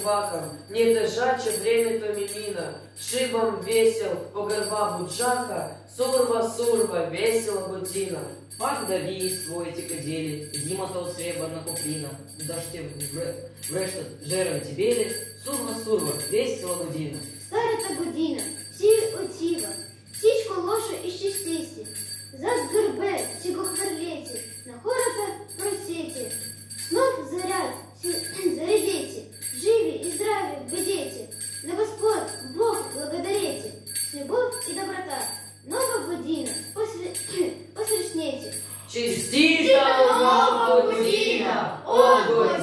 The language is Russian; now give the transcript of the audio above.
собакам, не держачи время то мимина, шибом весел, погорба буджака, сурва, сурва, весело будина. Пак да вій свої тікаділі, зима то сребрна купліна, дождь врешта жерем тібелі, сурва, сурва, весело будина. Стара та Ci dica o novo Gudina, o